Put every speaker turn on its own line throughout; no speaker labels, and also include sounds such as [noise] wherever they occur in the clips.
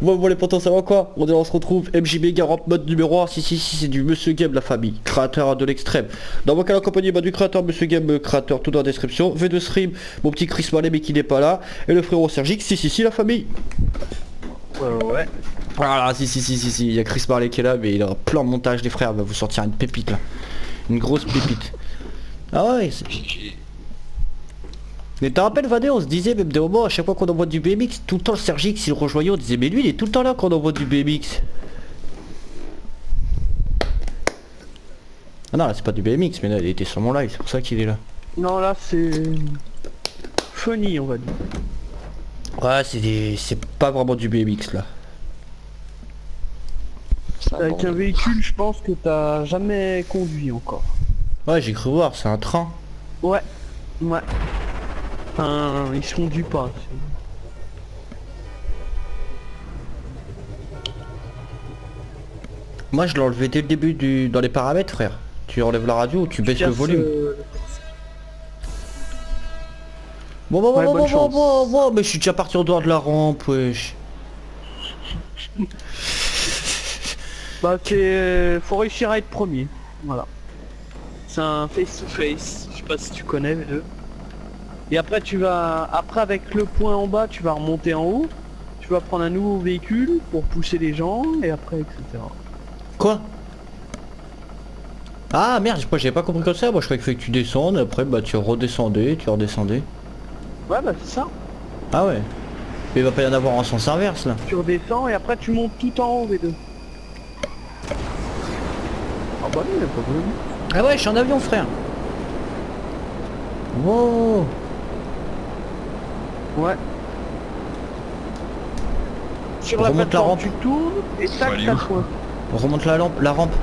Bon, bon les potos, ça va quoi on, est- on se retrouve MJB Garant mode numéro 1, si si si c'est du Monsieur Game la famille, créateur de l'extrême. Dans mon cas la compagnie bah, du créateur Monsieur Game, euh, créateur tout dans la description. V2 Stream, mon petit Chris Mallet mais qui n'est pas là. Et le frérot Sergic, si si si la famille.
Ouais, ouais.
Voilà, si si si si si, il y a Chris Marley qui est là, mais il a plan de montage des frères, il va vous sortir une pépite là. Une grosse pépite. Ah ouais, c'est- Mais te rappelles Vadé, on se disait même des moments à chaque fois qu'on envoie du BMX, tout le temps le Sergic s'il rejoignait, on disait mais lui il est tout le temps là quand on envoie du BMX. Ah non là c'est pas du BMX mais là il était sur mon live, c'est pour ça qu'il est là.
Non, là, c'est... Funny, on va dire.
Ouais c'est des. c'est pas vraiment du BMX là.
Avec un véhicule, je pense que t'as jamais conduit encore.
Ouais j'ai cru voir, c'est un train.
Ouais. Ouais. Enfin, il se conduit pas.
Moi je l'ai enlevé dès le début du. dans les paramètres frère. Tu enlèves la radio ou tu baisses le volume.
euh,
Bon bon bon
Ouais,
bon
bonne
bon,
chance.
bon, bon, mais je suis déjà parti en dehors de la rampe wesh. [laughs]
Bah, c'est... Faut réussir à être premier. Voilà. C'est un face-to-face. Je sais pas si tu connais les deux. Et après, tu vas... Après, avec le point en bas, tu vas remonter en haut. Tu vas prendre un nouveau véhicule pour pousser les gens, et après, etc.
Quoi? Ah merde, moi j'avais pas compris comme ça, moi je croyais que tu descendes, après bah tu redescendais, tu redescendais.
Ouais, bah, c'est ça.
Ah ouais. Mais il va pas y en avoir en sens inverse là.
Tu redescends, et après, tu montes tout en haut, les deux. Ah bah non, y a pas problème.
Ah ouais, je suis en avion frère. Wow.
Ouais. Sur la
Remonte la rampe.
tu tournes, et tac.
On remonte la lampe, la rampe.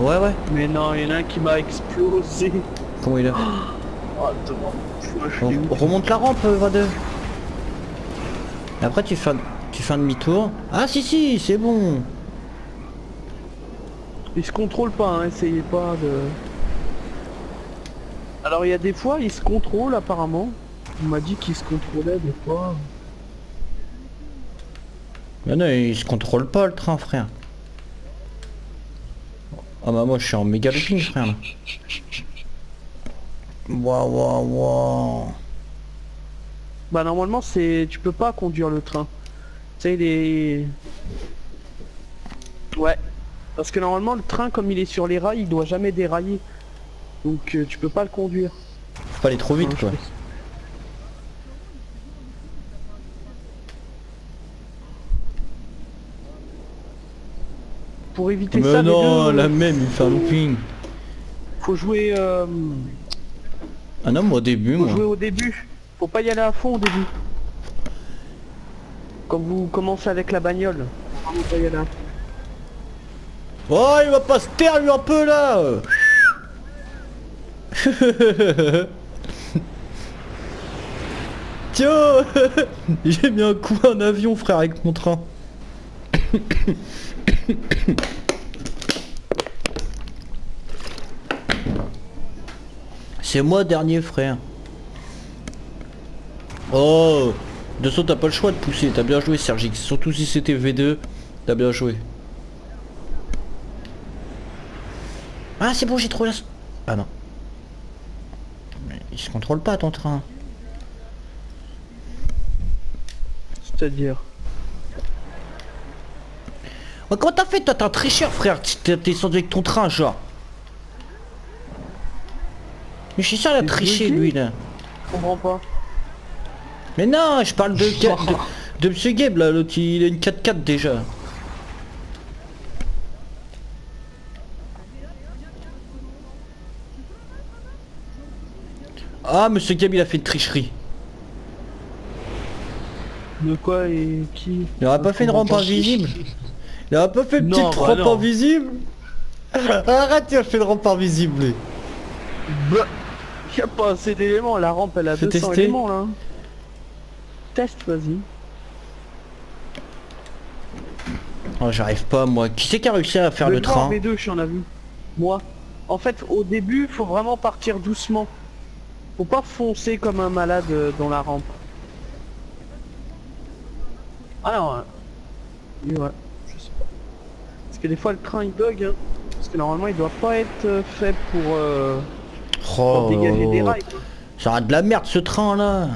Ouais ouais.
Mais non, il y en a un qui m'a explosé.
Comment il est [gasps]
Oh,
On-. Remonte la rampe, euh, Vadeux. Et après tu fais un, tu fais un demi-tour. Ah si si, c'est bon.
Il se contrôle pas, hein, essayez pas de... Alors il y a des fois, il se contrôle apparemment. On m'a dit qu'il se contrôlait des fois.
Mais non, il se contrôle pas le train frère. Ah bah moi je suis en méga looping frère là. Waouh waouh waouh.
Bah normalement c'est... Tu peux pas conduire le train. Tu sais, il est... Ouais. Parce que normalement le train comme il est sur les rails, il doit jamais dérailler. Donc euh, tu peux pas le conduire.
Faut pas aller trop vite quoi.
Pour éviter
Mais
ça, les
non,
deux,
la
euh,
même, il fait un looping.
faut jouer, euh,
Ah non, moi au début,
faut
moi.
jouer au début. Faut pas y aller à fond au début. Quand vous commencez avec la bagnole, faut pas y aller à fond.
Oh, il va pas se taire lui un peu là [laughs] Tiens [laughs] J'ai mis un coup à un avion frère avec mon train. [coughs] C'est moi dernier frère. Oh De toute façon t'as pas le choix de pousser, t'as bien joué Sergix, surtout si c'était V2, t'as bien joué. Ah c'est bon j'ai trouvé la... Ah non. Il se contrôle pas ton train.
C'est-à-dire?
Ouais, comment t'as fait toi T'es un tricheur frère, t'es descendu avec ton train genre. Mais je suis sûr il a
Mais
triché lui là.
Je comprends pas.
Mais non, je parle de, de, de Monsieur Gabe là, l'autre il a une 4x4 déjà. Ah Monsieur Gabe il a fait une tricherie.
De quoi et qui?
Il aurait pas fait une rampe invisible [laughs] Il aurait pas fait une
Non,
petite
bah
rampe
non.
invisible [laughs] Arrête, il a fait une rampe invisible lui.
Bah, y a pas assez d'éléments, la rampe elle a
Fais
200
tester.
éléments là. Test, vas-y.
Oh j'arrive pas moi. Qui c'est qui a réussi à faire le,
noir
train
V2, j'en ai vu. Moi. En fait, au début, faut vraiment partir doucement. Faut pas foncer comme un malade euh, dans la rampe. Alors, Et ouais. Parce que des fois le train il bug, hein. Parce que normalement il doit pas être euh, fait pour, euh, pour
Oh,
dégager des rails. quoi.
ça a de la merde ce train là.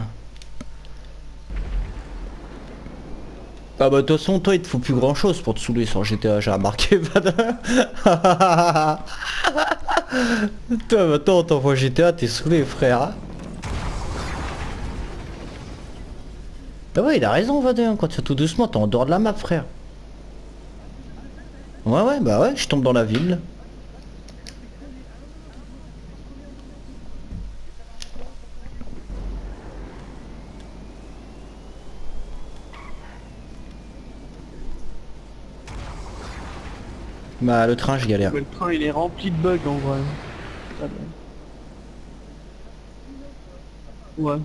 Ah bah de toute façon toi il te faut plus grand chose pour te saouler sur GTA, j'ai remarqué [laughs] toi maintenant t'envoies GTA, t'es saoulé frère. Bah ouais il a raison Vada, hein, quand tu fais tout doucement t'es en dehors de la map frère. Ouais ouais bah ouais je tombe dans la ville. Bah le train je galère.
Le train il est rempli de bugs en vrai. Ouais.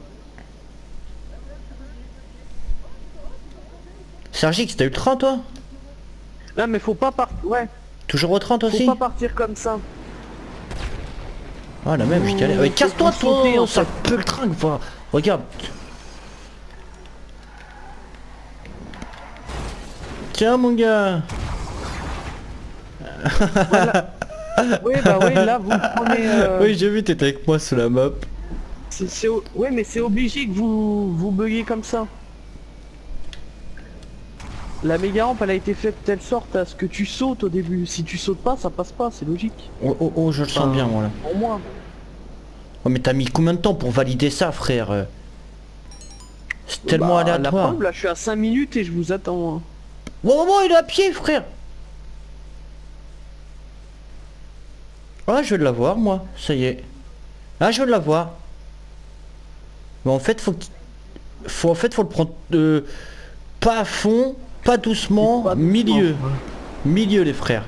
Sergix t'as eu le train toi?
Là mais faut pas partir. Ouais.
Toujours au train toi
Faut
aussi
pas partir comme ça.
Ah la même je galère.
Ouh,
Ouais, casse-toi
faut sauter,
toi
en
Ça
fait.
peut le. Regarde. Tiens mon gars
Oui bah oui là vous prenez. euh, [laughs]
Oui j'ai vu t'étais avec moi sous la map.
c'est- c'est o- Ouais mais c'est obligé que vous vous buguez comme ça. La méga rampe elle a été faite de telle sorte à ce que tu sautes au début. Si tu sautes pas ça passe pas, c'est logique.
Oh oh oh je le sens bien moi là.
Pour moi.
Oh mais t'as mis combien de temps pour valider ça frère euh C'est tellement
Bah, La
aléatoire.
preuve là je suis à 5 minutes et je vous attends. hein.
Wow, wow, il est à pied, frère Ah, je veux l'avoir, moi. Ça y est. Ah, je veux l'avoir. Mais en fait, faut que... Faut, en fait, faut le prendre... euh, pas à fond, pas doucement,
Pas
milieu.
ouais.
Milieu, les frères.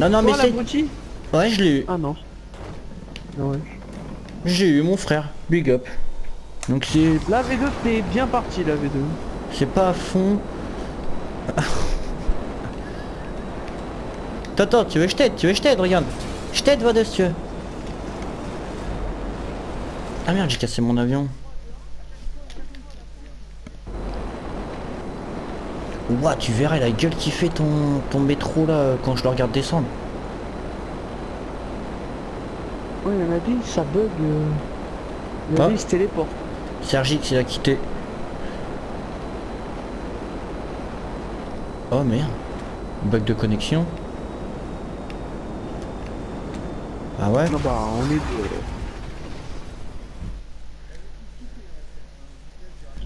Non, non, mais c'est... Ouais, je l'ai eu.
Ah non. Ouais.
J'ai eu, mon frère. Big up. Donc c'est...
La V2 t'es bien parti la V2.
C'est pas à fond. [laughs] Attends, tu veux que je t'aide, tu veux que je t'aide, regarde. Je t'aide, tu veux. Ah merde, j'ai cassé mon avion. Ouah, tu verrais la gueule qui fait ton, ton métro là quand je le regarde descendre.
Ouais mais ma vie ça bug. Euh... Ma
Ah.
vie se téléporte.
Sergi, il a quitté. Oh merde. Bug de connexion. Ah ouais
Non bah on est deux.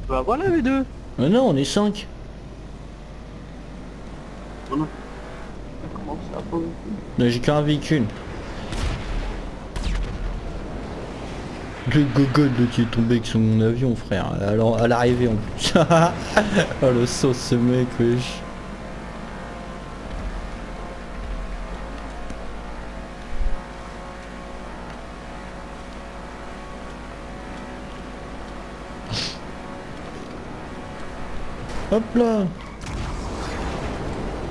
Bah voilà V2.
Mais non, on est 5.
Pas
J'ai qu'un véhicule. Le gogol de qui est tombé avec son avion, frère. Alors, à l'arrivée en plus. [laughs] oh le sauce, ce mec, wesh. Hop là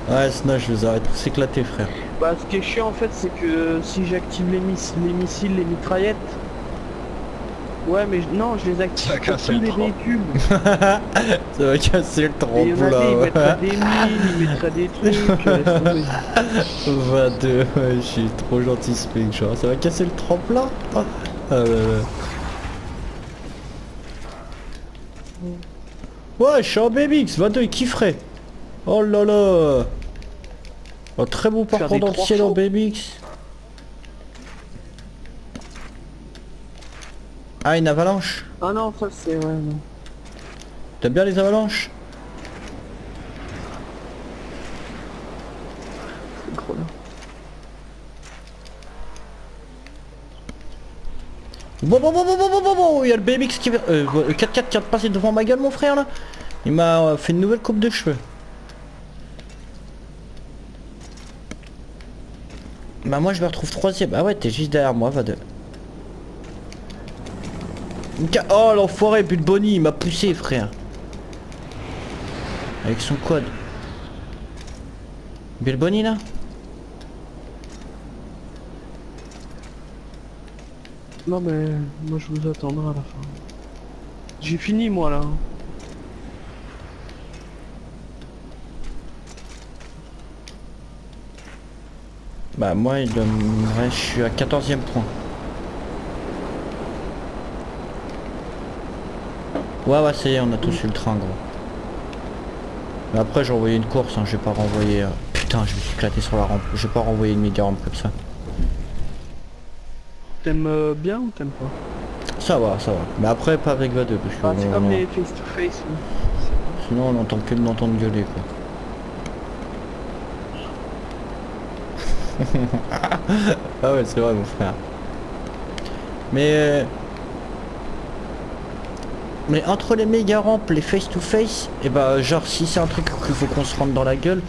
Ouais, Snow, je les arrête tous éclatés, frère.
Bah ce qui est chiant en fait c'est que si j'active les, miss- les missiles, les mitraillettes. Ouais mais je- non je les active pour tous
le
les véhicules. [laughs]
Ça va casser le
Et il y en a
tremplin,
des, ils [laughs] mines, ils mettraient des trucs. euh, laisse tomber.
22, ouais, je suis trop gentil ce mec, genre, ça va casser le tremplin Ah ouais, ouais. Ouais, je suis en BMX, 22, il kifferait Oh là là Un très beau parcours dans le ciel en. BMX Ah, une avalanche
Ah non ça c'est ouais non.
T'aimes bien les avalanches?
C'est gros là.
Bon bon bon bon bon bon bon bon Il y a le BMX qui. Euh, le 4x4 qui de passer devant ma gueule mon frère là Il m'a euh, fait une nouvelle coupe de cheveux Bah moi je me retrouve troisième Ah ouais t'es juste derrière moi va de Oh l'enfoiré Bonnie il m'a poussé frère Avec son Bill Bonnie là
Non mais moi je vous attendrai à la fin. J'ai fini moi là.
Bah moi il me reste, je suis à 14ème point. Ouais ouais ça y est on a tous eu le train gros. Mais après j'ai envoyé une course, hein, je vais pas renvoyer... euh, Putain je me suis éclaté sur la rampe, je vais pas renvoyer une méga rampe comme ça.
T'aimes euh, bien ou t'aimes pas?
Ça va, ça va. Mais après pas avec Va2 parce que
Ah, C'est comme
on-
les face to face.
sinon on entend que de m'entendre gueuler quoi. [laughs] ah ouais c'est vrai mon frère. Mais euh, mais entre les méga rampes, les face to face, et bah genre si c'est un truc qu'il faut qu'on se rentre dans la gueule,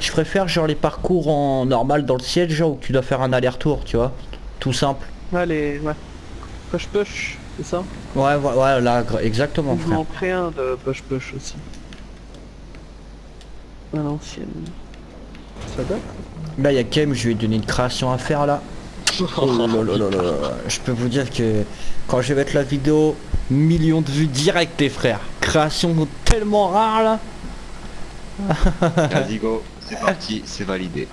je préfère genre les parcours en normal dans le ciel, genre où tu dois faire un aller-retour, tu vois. Tout simple.
Allez, ouais. Push push, c'est ça?
Ouais, ouais, ouais, là, gra- exactement,
Je
frère.
m'en un de push push aussi. À l'ancienne. Ça date
Là, il y a Kem, je lui ai donné une création à faire là. [laughs] Oh là là là là là. Je peux vous dire que quand je vais mettre la vidéo, millions de vues direct les frères. Création tellement rare là. [laughs]
Vas-y go, c'est parti, c'est validé.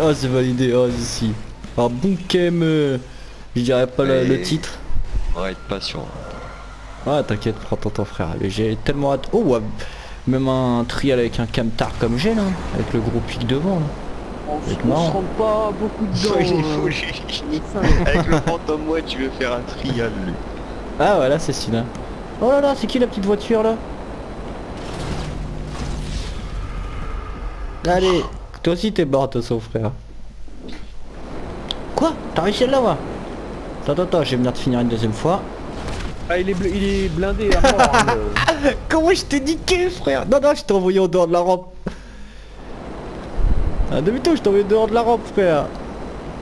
Oh c'est validé, oh si. Alors bon Kem, euh, je dirais pas le, titre.
Ouais, être patient.
Ah t'inquiète, prends ton temps frère. J'ai tellement hâte. Oh ouais. Même un trial avec un camtar comme j'ai là, avec le gros pic devant là.
S- on se rentre pas beaucoup dedans.
il est
euh,
fou lui. Avec le fantôme ouais tu veux faire un trial lui.
Ah ouais là c'est celui-là. Oh là là, c'est qui la petite voiture là? Allez, toi aussi t'es mort de son frère. Quoi? T'as réussi à l'avoir? Attends, attends, attends, je vais venir te finir une deuxième fois.
Ah, il est, bl- il est blindé à hein, [laughs]
Comment je t'ai niqué frère Non, non, je t'ai envoyé en dehors de la rampe. Ah, demi-tour, je t'ai envoyé dehors de la rampe frère.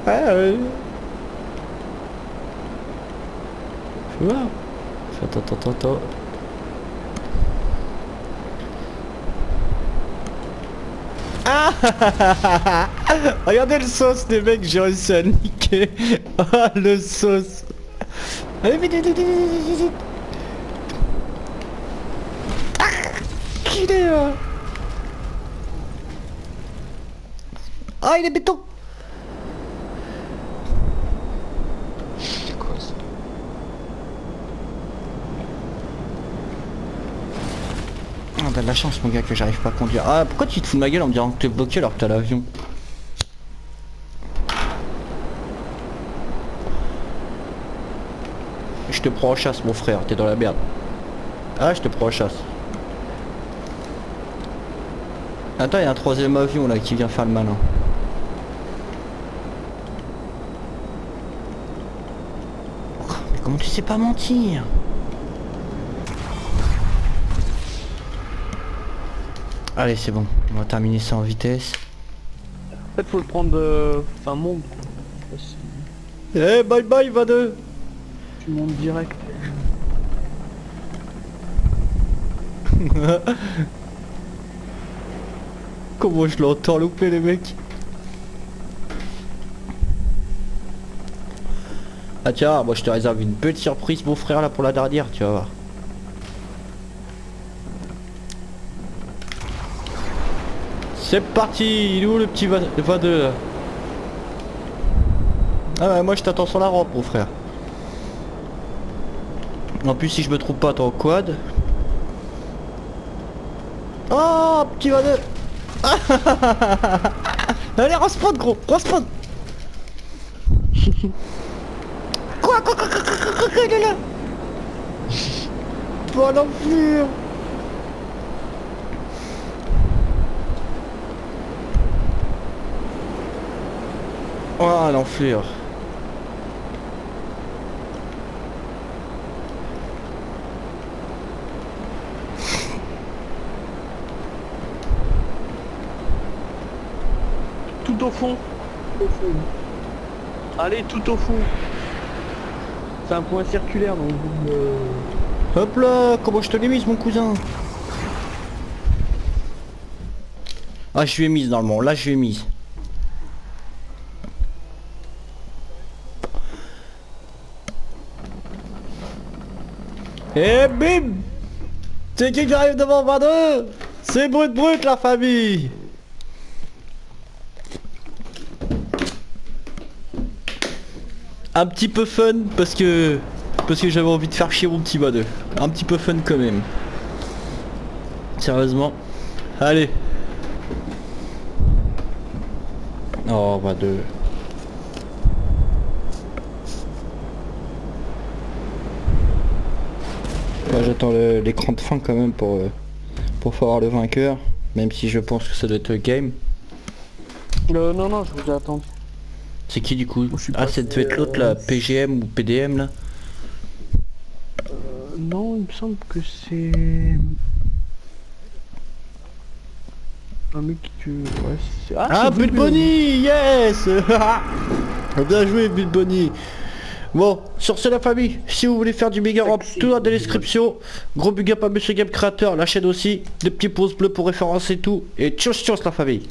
Ouais, ouais. Tu vois Attends, attends, attends, attends. Ah [laughs] Regardez le sauce des mecs, j'ai réussi à niquer. Ah [laughs] le sauce. Allez vite, vite, vite, vite, vite, vite. Qu'il est Ah il est béton Ah t'as de la chance mon gars que j'arrive pas à conduire. Ah pourquoi tu te fous de ma gueule en me disant que t'es bloqué alors que t'as l'avion? Je te prends en chasse mon frère, t'es dans la merde. Ah je te prends en chasse. Attends, il y a un troisième avion là qui vient faire le malin. Oh, mais comment tu sais pas mentir? Allez c'est bon, on va terminer ça en vitesse.
En fait, faut le prendre de... Enfin, monte.
Eh bye bye va deux
Tu montes direct. [laughs]
Comment je l'entends louper les mecs Ah tiens, moi je te réserve une petite surprise mon frère là pour la dernière, tu vas voir. C'est parti, il est où le petit va, va deux là? Ah ouais, moi je t'attends sur la rampe mon frère. En plus si je me trompe pas, t'es en quad. Oh, petit va [laughs] deux Allez, respawn gros, respawn [laughs] Quoi, quoi, quoi, quoi, quoi, quoi, quoi, quoi, il est là. Oh l'enflure Oh l'enflure
Tout au fond. Allez, tout au fond. C'est un point circulaire donc
Hop là, comment je te l'ai mise mon cousin? Ah je lui ai mise normalement, là je lui ai mise. Et bim C'est qui qui arrive devant 22 C'est brut brut la famille un petit peu fun parce que parce que j'avais envie de faire chier mon petit mode. Un petit peu fun quand même. Sérieusement. Allez. Oh de. Là, J'attends le- l'écran de fin quand même pour euh, pour voir le vainqueur. Même si je pense que ça doit être le game.
Euh, non, non, je vous ai attendu.
C'est qui du coup
je
Ah ça devait être l'autre là, PGM ou PDM là
Euh, non, il me semble que c'est... Un mec. Ouais, c'est...
Ah, Bull Bunny, yes [laughs] Bien joué, Bull Bunny. Bon, sur ce la famille, si vous voulez faire du méga ramp, tout dans la description. Gros big up à Monsieur Game Créateur, la chaîne aussi. Des petits pouces bleus pour référencer tout. Et tchuss tchuss la famille.